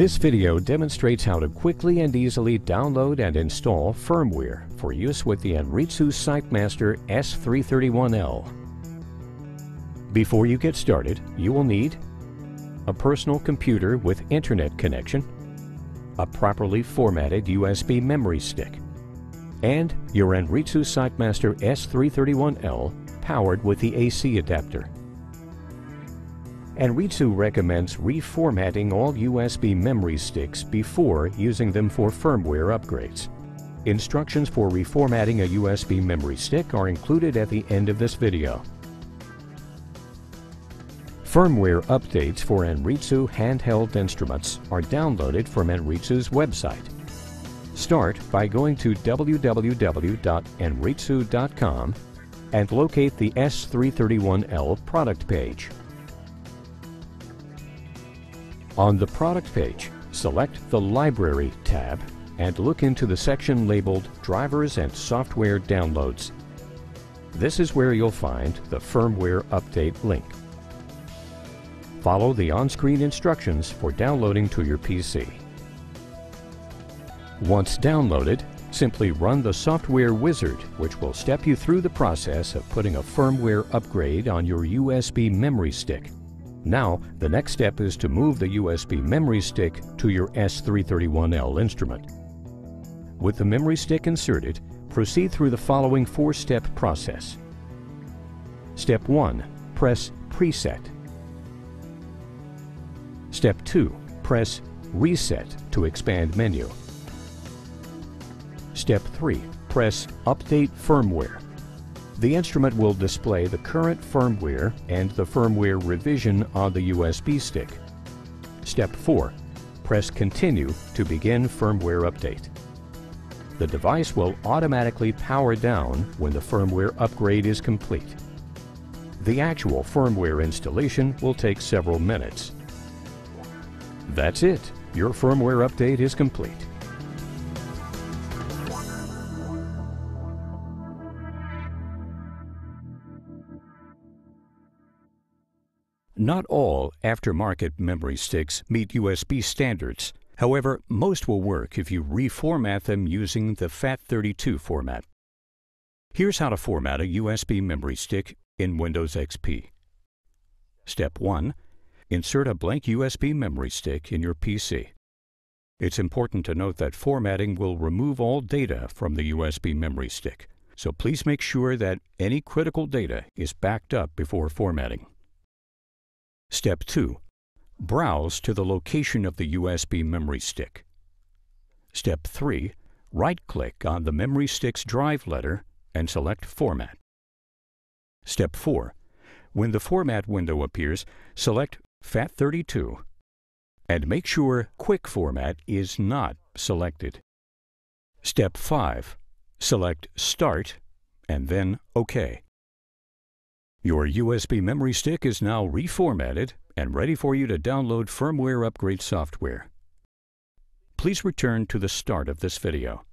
This video demonstrates how to quickly and easily download and install firmware for use with the Anritsu SiteMaster S331L. Before you get started, you will need a personal computer with internet connection, a properly formatted USB memory stick, and your Anritsu SiteMaster S331L powered with the AC adapter. Anritsu recommends reformatting all USB memory sticks before using them for firmware upgrades. Instructions for reformatting a USB memory stick are included at the end of this video. Firmware updates for Anritsu handheld instruments are downloaded from Anritsu's website. Start by going to www.anritsu.com and locate the S331L product page. On the product page, select the Library tab and look into the section labeled Drivers and Software Downloads. This is where you'll find the firmware update link. Follow the on-screen instructions for downloading to your PC. Once downloaded, simply run the software wizard which will step you through the process of putting a firmware upgrade on your USB memory stick. Now, the next step is to move the USB memory stick to your S331L instrument. With the memory stick inserted, proceed through the following four-step process. Step 1. Press Preset. Step 2. Press Reset to expand menu. Step 3. Press Update Firmware. The instrument will display the current firmware and the firmware revision on the USB stick. Step 4. Press Continue to begin firmware update. The device will automatically power down when the firmware upgrade is complete. The actual firmware installation will take several minutes. That's it. Your firmware update is complete. Not all aftermarket memory sticks meet USB standards. However, most will work if you reformat them using the FAT32 format. Here's how to format a USB memory stick in Windows XP. Step 1. Insert a blank USB memory stick in your PC. It's important to note that formatting will remove all data from the USB memory stick, so please make sure that any critical data is backed up before formatting. Step 2. Browse to the location of the USB memory stick. Step 3. Right-click on the memory stick's drive letter and select Format. Step 4. When the Format window appears, select FAT32 and make sure Quick Format is not selected. Step 5. Select Start and then OK. Your USB memory stick is now reformatted and ready for you to download firmware upgrade software. Please return to the start of this video.